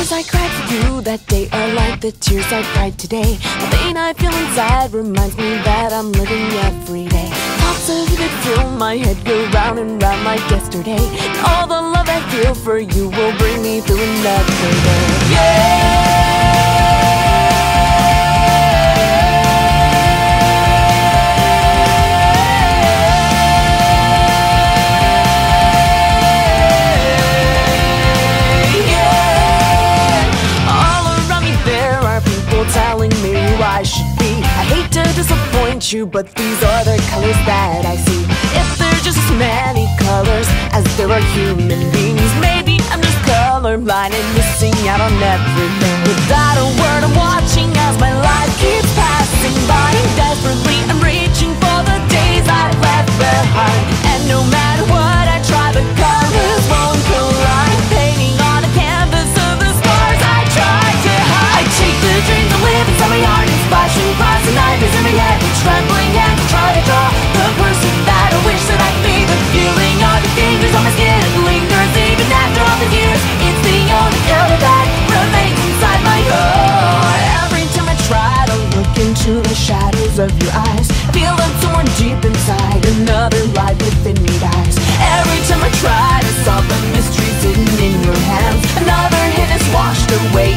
tears I cried for you that day are like the tears I cried today. The pain I feel inside reminds me that I'm living every day. Thoughts of you that fill my head go round and round like yesterday. And all the love I feel for you will bring me through another day. Yeah! I should be. I hate to disappoint you, but these are the colors that I see. If there's just as many colors as there are human beings, maybe I'm just colorblind and missing out on everything without a word.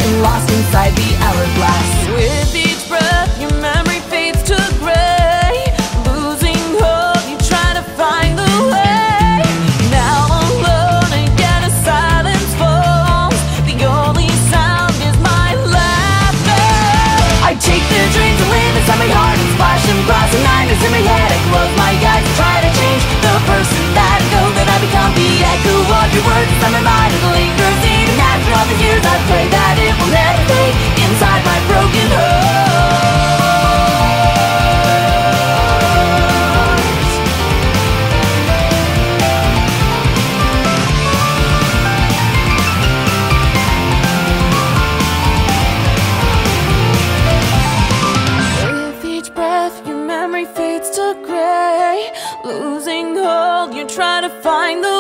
and lost inside the hourglass. find the